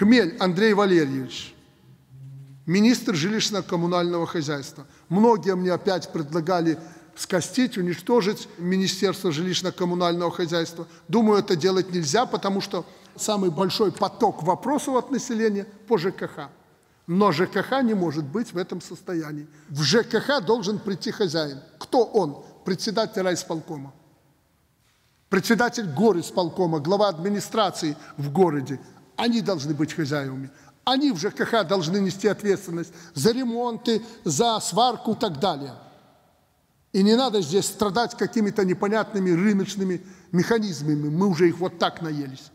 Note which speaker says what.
Speaker 1: Хмель Андрей Валерьевич, министр жилищно-коммунального хозяйства. Многие мне опять предлагали скостить, уничтожить Министерство жилищно-коммунального хозяйства. Думаю, это делать нельзя, потому что самый большой поток вопросов от населения по ЖКХ. Но ЖКХ не может быть в этом состоянии. В ЖКХ должен прийти хозяин. Кто он? Председатель райисполкома. Председатель горисполкома, глава администрации в городе. Они должны быть хозяевами. Они в ЖКХ должны нести ответственность за ремонты, за сварку и так далее. И не надо здесь страдать какими-то непонятными рыночными механизмами. Мы уже их вот так наелись.